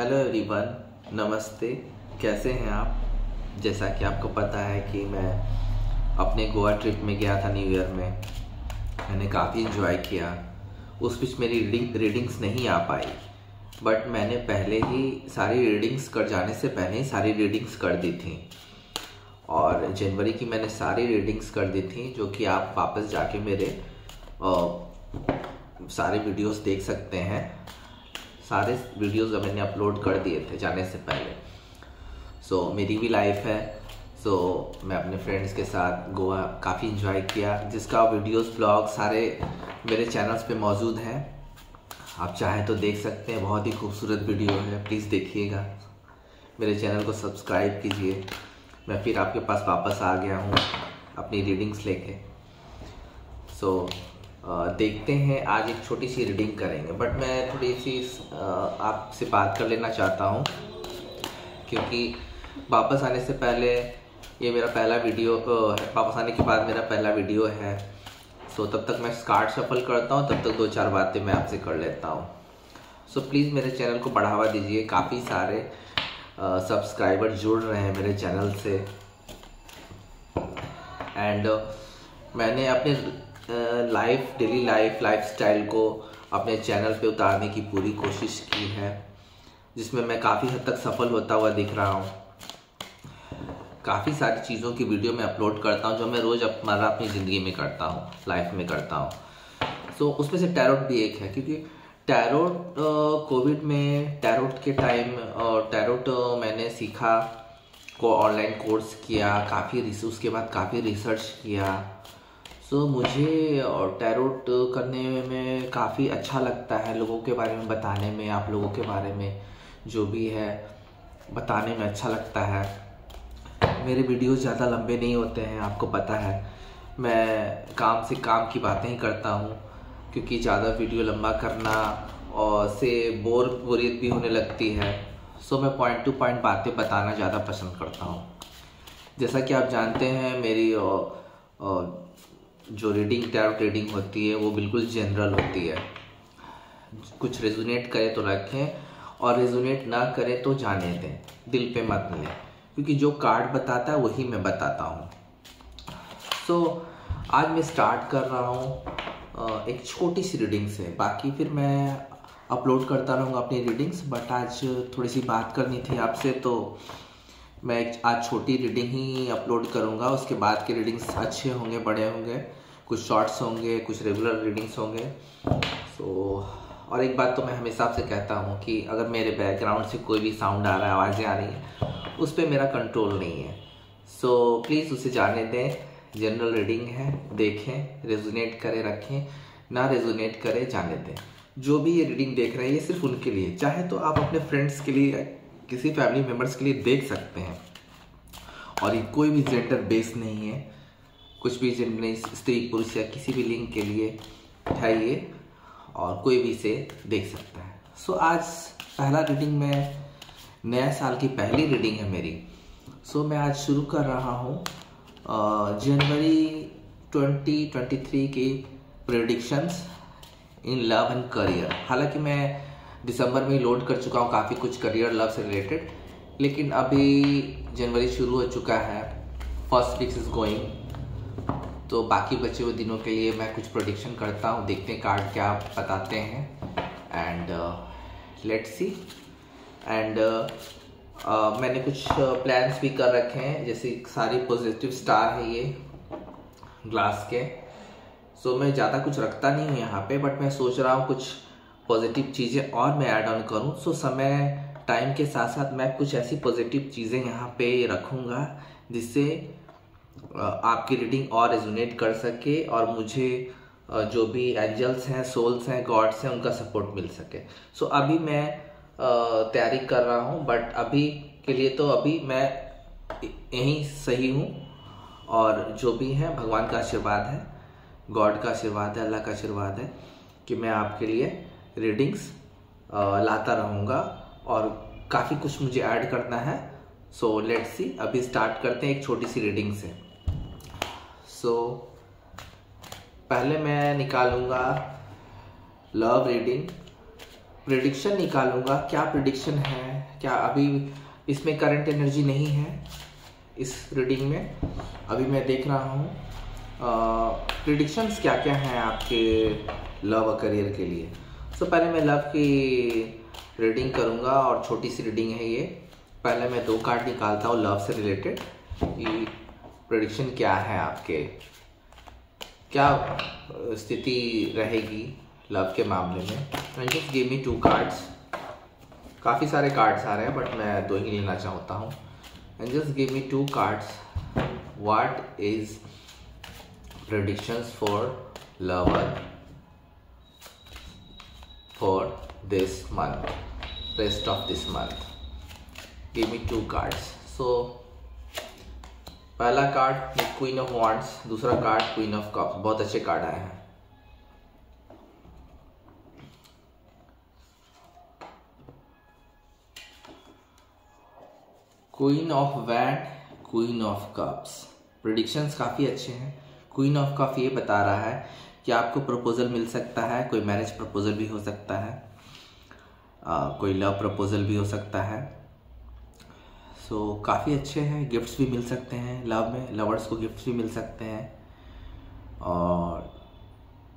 Hello everyone नमस्ते। कैसे हैं आप? जैसा कि आपको पता है कि मैं अपने गोवा ट्रिप में गया था न्यू ईयर में। मैंने काफ़ी इन्जॉय किया। उस बीच मेरी रीडिंग रीडिंग्स नहीं आ पाई। बट मैंने पहले ही सारी रीडिंग्स कर जाने से पहले ही सारी रीडिंग्स कर दी थी। और जनवरी की मैंने सारी रीडिंग्स कर दी थी जो कि आप वापस जाके मेरे आ, सारे वीडियोस देख सकते हैं। सारे वीडियोस मैंने अपलोड कर दिए थे जाने से पहले। सो so, मेरी भी लाइफ है। सो so, मैं अपने फ्रेंड्स के साथ गोवा काफ़ी इन्जॉय किया। जिसका वीडियोस ब्लॉग सारे मेरे चैनल्स पे मौजूद हैं। आप चाहें तो देख सकते हैं बहुत ही खूबसूरत वीडियो है। प्लीज़ देखिएगा। मेरे चैनल को सब्सक्राइब कीजिए। मैं फिर आपके पास वापस आ गया हूँ अपनी रीडिंग्स लेके। सो so, देखते हैं, आज एक छोटी सी रीडिंग करेंगे। बट मैं थोड़ी सी आपसे बात कर लेना चाहता हूँ, क्योंकि वापस आने से पहले ये मेरा पहला वीडियो वापस आने के बाद मेरा पहला वीडियो है। सो तब तक मैं स्कार्ट सफल करता हूँ, तब तक दो चार बातें मैं आपसे कर लेता हूँ। सो प्लीज़ मेरे चैनल को बढ़ावा दीजिए, काफ़ी सारे सब्सक्राइबर जुड़ रहे हैं मेरे चैनल से। एंड मैंने अपने life daily life lifestyle को अपने चैनल पे उतारने की पूरी कोशिश की है जिसमें मैं काफ़ी हद तक सफल होता हुआ दिख रहा हूँ। काफ़ी सारी चीज़ों की वीडियो मैं अपलोड करता हूँ जो मैं रोज़ अपना अपनी ज़िंदगी में करता हूँ लाइफ में करता हूँ। सो so, उसमें से टैरोट भी एक है क्योंकि टैरोट कोविड में टैरोट के टाइम और टैरोट मैंने सीखा को ऑनलाइन कोर्स किया काफ़ी उसके बाद काफ़ी रिसर्च किया। सो so, मुझे टैरोट करने में काफ़ी अच्छा लगता है लोगों के बारे में बताने में आप लोगों के बारे में जो भी है बताने में अच्छा लगता है। मेरे वीडियोस ज़्यादा लंबे नहीं होते हैं आपको पता है। मैं काम से काम की बातें ही करता हूँ क्योंकि ज़्यादा वीडियो लंबा करना और से बोर बोरियत भी होने लगती है। सो so, मैं पॉइंट टू पॉइंट बातें बताना ज़्यादा पसंद करता हूँ। जैसा कि आप जानते हैं मेरी जो रीडिंग टैरोट रीडिंग होती है वो बिल्कुल जनरल होती है। कुछ रेजोनेट करे तो रखें और रेजोनेट ना करे तो जाने दें। दिल पे मत लें क्योंकि जो कार्ड बताता है वही मैं बताता हूँ। सो so, आज मैं स्टार्ट कर रहा हूँ एक छोटी सी रीडिंग से। बाकी फिर मैं अपलोड करता रहूँगा अपनी रीडिंग्स बट आज थोड़ी सी बात करनी थी आपसे तो मैं आज छोटी रीडिंग ही अपलोड करूँगा उसके बाद के रीडिंग्स अच्छे होंगे बड़े होंगे कुछ शॉर्ट्स होंगे कुछ रेगुलर रीडिंग्स होंगे। सो so, और एक बात तो मैं हमेशा से कहता हूँ कि अगर मेरे बैकग्राउंड से कोई भी साउंड आ रहा है आवाज़ें आ रही हैं उस पर मेरा कंट्रोल नहीं है। सो so, प्लीज़ उसे जाने दें। जनरल रीडिंग है देखें रेजोनेट करें रखें ना रेजोनेट करें जाने दें। जो भी ये रीडिंग देख रहे हैं ये सिर्फ़ उनके लिए। चाहे तो आप अपने फ्रेंड्स के लिए किसी फैमिली मेंबर्स के लिए देख सकते हैं। और ये कोई भी जेंडर बेस नहीं है। कुछ भी जिनमें स्त्री, पुरुष या किसी भी लिंग के लिए उठाइए और कोई भी इसे देख सकता है। सो आज पहला रीडिंग में, नया साल की पहली रीडिंग है मेरी। सो मैं आज शुरू कर रहा हूँ जनवरी 2023 की predictions in love and career हालाँकि मैं दिसंबर में ही लोड कर चुका हूँ काफ़ी कुछ करियर लव से रिलेटेड लेकिन अभी जनवरी शुरू हो चुका है फ़र्स्ट वीक्स इज़ गोइंग तो बाकी बचे हुए दिनों के लिए मैं कुछ प्रोडिक्शन करता हूँ देखते हैं कार्ड क्या बताते हैं। एंड लेट सी एंड मैंने कुछ प्लान्स uh, भी कर रखे हैं जैसे सारी पॉजिटिव स्टार है ये ग्लास के। सो so, मैं ज़्यादा कुछ रखता नहीं हूँ यहाँ पे बट मैं सोच रहा हूँ कुछ पॉजिटिव चीज़ें और मैं ऐड ऑन करूँ। सो समय टाइम के साथ साथ मैं कुछ ऐसी पॉजिटिव चीज़ें यहाँ पे रखूँगा जिससे आपकी रीडिंग और रेजोनेट कर सके और मुझे जो भी एंजल्स हैं सोल्स हैं गॉड्स हैं उनका सपोर्ट मिल सके। सो so, अभी मैं तैयारी कर रहा हूँ बट अभी के लिए तो अभी मैं यहीं सही हूँ। और जो भी है भगवान का आशीर्वाद है गॉड का आशीर्वाद है अल्लाह का आशीर्वाद है कि मैं आपके लिए रीडिंग्स लाता रहूँगा और काफ़ी कुछ मुझे ऐड करना है। सो लेट्स सी अभी स्टार्ट करते हैं एक छोटी सी रीडिंग से। सो so, पहले मैं निकालूँगा लव रीडिंग प्रिडिक्शन निकालूँगा क्या प्रिडिक्शन है? क्या अभी इसमें करंट एनर्जी नहीं है इस रीडिंग में? अभी मैं देख रहा हूँ प्रिडिक्शंस क्या क्या हैं आपके लव और करियर के लिए। सो पहले मैं लव की रीडिंग करूँगा और छोटी सी रीडिंग है ये। पहले मैं दो कार्ड निकालता हूँ लव से रिलेटेड कि प्रडिक्शन क्या है आपके। क्या स्थिति रहेगी लव के मामले में? Just give me two cards काफ़ी सारे कार्ड्स आ रहे हैं बट मैं दो ही लेना चाहता हूँ। And just give me two cards what is predictions for lover? For this month, rest of this month. Give me two cards. So, पहला कार्ड क्वीन ऑफ़ वॉन्ट्स दूसरा कार्ड क्वीन ऑफ़ कप्स बहुत अच्छे card आए हैं। Queen of wand queen of cups predictions काफ़ी अच्छे हैं। Queen of cup ये बता रहा है कि आपको प्रपोजल मिल सकता है कोई मैरिज प्रपोजल भी हो सकता है आ, कोई लव प्रपोजल भी हो सकता है। सो so, काफ़ी अच्छे हैं गिफ्ट्स भी मिल सकते हैं लव में लवर्स को गिफ्ट्स भी मिल सकते हैं। और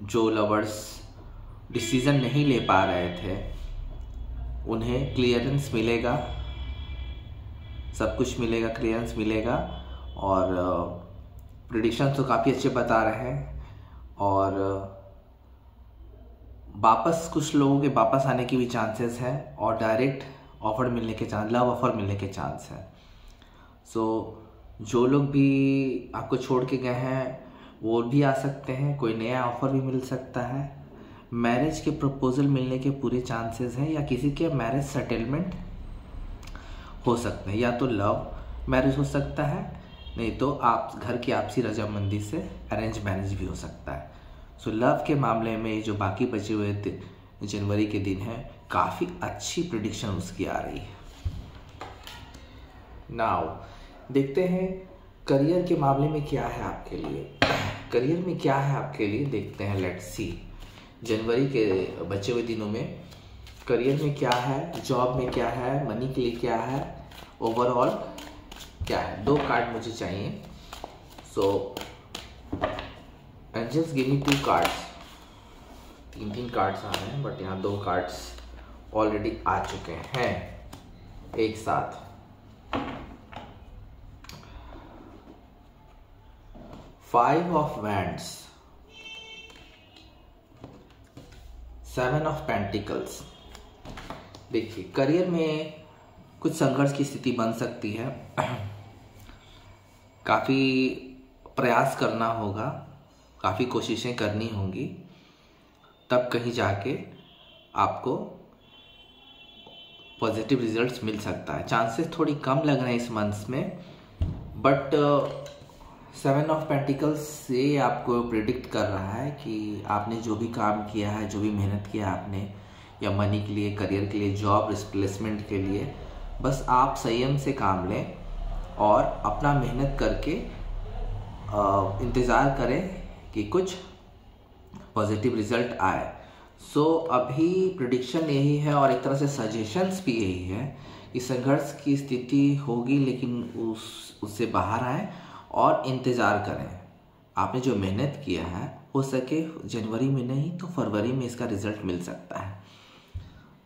जो लवर्स डिसीज़न नहीं ले पा रहे थे उन्हें क्लियरेंस मिलेगा सब कुछ मिलेगा क्लियरेंस मिलेगा। और प्रिडिक्शन तो काफ़ी अच्छे बता रहे हैं। और वापस कुछ लोगों के वापस आने की भी चांसेस है और डायरेक्ट ऑफ़र मिलने के चांस लव ऑफ़र मिलने के चांस हैं। सो so, जो लोग भी आपको छोड़ के गए हैं वो भी आ सकते हैं कोई नया ऑफ़र भी मिल सकता है। मैरिज के प्रपोजल मिलने के पूरे चांसेस हैं या किसी के मैरिज सेटलमेंट हो सकते हैं या तो लव मैरिज हो सकता है नहीं तो आप घर की आपसी रजामंदी से अरेंज मैरिज भी हो सकता है। सो लव के मामले में जो बाकी बचे हुए जनवरी के दिन हैं, काफ़ी अच्छी प्रडिक्शन उसकी आ रही है। नाउ देखते हैं करियर के मामले में क्या है आपके लिए। करियर में क्या है आपके लिए, देखते हैं लेट्स सी जनवरी के बचे हुए दिनों में करियर में क्या है जॉब में क्या है मनी के लिए क्या है ओवरऑल क्या है? दो कार्ड मुझे चाहिए। So and just give me two cards तीन तीन कार्ड्स आ रहे हैं बट यहाँ दो कार्ड्स ऑलरेडी आ चुके हैं एक साथ। Five of wands seven of pentacles देखिए करियर में कुछ संघर्ष की स्थिति बन सकती है। काफ़ी प्रयास करना होगा। काफ़ी कोशिशें करनी होंगी, तब कहीं जाके आपको पॉजिटिव रिजल्ट्स मिल सकता है। चांसेस थोड़ी कम लग रहे हैं इस मंथ्स में बट सेवन ऑफ़ पेंटिकल्स से आपको प्रिडिक्ट कर रहा है कि आपने जो भी काम किया है, जो भी मेहनत किया आपने, या मनी के लिए करियर के लिए जॉब रिप्लेसमेंट के लिए, बस आप संयम से काम लें और अपना मेहनत करके इंतज़ार करें कि कुछ पॉजिटिव रिज़ल्ट आए। सो so, अभी प्रडिक्शन यही है और एक तरह से सजेशंस भी यही है कि संघर्ष की स्थिति होगी लेकिन उस उससे बाहर आए और इंतज़ार करें। आपने जो मेहनत किया है हो सके जनवरी में नहीं तो फरवरी में इसका रिज़ल्ट मिल सकता है।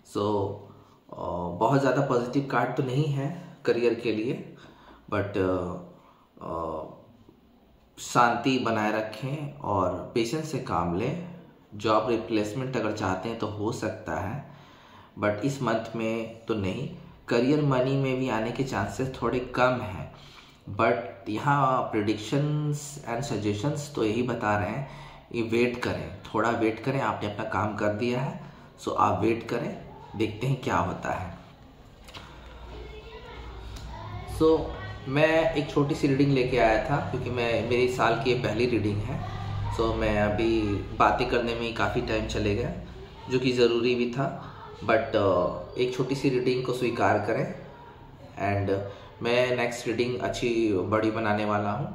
सो so, बहुत ज़्यादा पॉजिटिव कार्ड तो नहीं है करियर के लिए बट शांति बनाए रखें और पेशेंस से काम लें। जॉब रिप्लेसमेंट अगर चाहते हैं तो हो सकता है बट इस मंथ में तो नहीं। करियर मनी में भी आने के चांसेस थोड़े कम हैं बट यहाँ प्रिडिक्शंस एंड सजेशंस तो यही बता रहे हैं ये वेट करें। थोड़ा वेट करें आपने अपना काम कर दिया है सो आप वेट करें देखते हैं क्या होता है। सो so, मैं एक छोटी सी रीडिंग लेके आया था क्योंकि मैं मेरी साल की पहली रीडिंग है। सो मैं अभी बातें करने में काफ़ी टाइम चले गया जो कि ज़रूरी भी था। बट एक छोटी सी रीडिंग को स्वीकार करें। एंड मैं नेक्स्ट रीडिंग अच्छी बड़ी बनाने वाला हूँ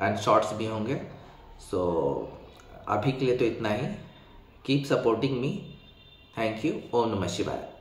एंड शॉर्ट्स भी होंगे। सो so, अभी के लिए तो इतना ही। Keep supporting me thank you ओम नमः शिवाय।